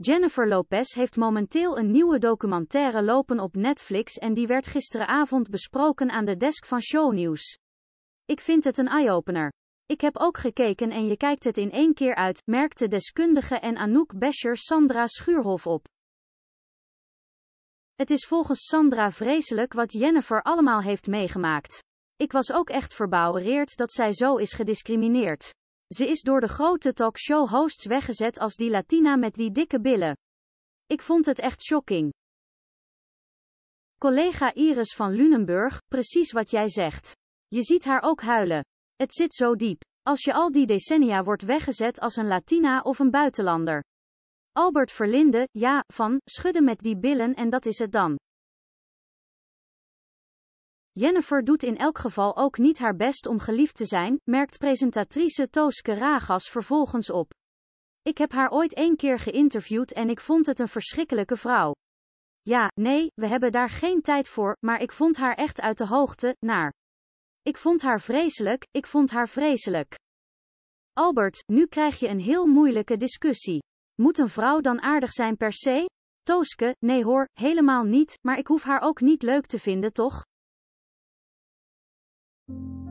Jennifer Lopez heeft momenteel een nieuwe documentaire lopen op Netflix en die werd gisteravond besproken aan de desk van Shownieuws. Ik vind het een eye-opener. Ik heb ook gekeken en je kijkt het in één keer uit, merkte deskundige en Anouk Bescher Sandra Schuurhof op. Het is volgens Sandra vreselijk wat Jennifer allemaal heeft meegemaakt. Ik was ook echt verbouwereerd dat zij zo is gediscrimineerd. Ze is door de grote talkshow-hosts weggezet als die Latina met die dikke billen. Ik vond het echt shocking. Collega Iris van Lunenburg, precies wat jij zegt. Je ziet haar ook huilen. Het zit zo diep. Als je al die decennia wordt weggezet als een Latina of een buitenlander. Albert Verlinde, ja, van, schudden met die billen en dat is het dan. Jennifer doet in elk geval ook niet haar best om geliefd te zijn, merkt presentatrice Tooske Ragas vervolgens op. Ik heb haar ooit één keer geïnterviewd en ik vond het een verschrikkelijke vrouw. Ja, nee, we hebben daar geen tijd voor, maar ik vond haar echt uit de hoogte, naar. Ik vond haar vreselijk, ik vond haar vreselijk. Albert, nu krijg je een heel moeilijke discussie. Moet een vrouw dan aardig zijn per se? Tooske, nee hoor, helemaal niet, maar ik hoef haar ook niet leuk te vinden toch? thank you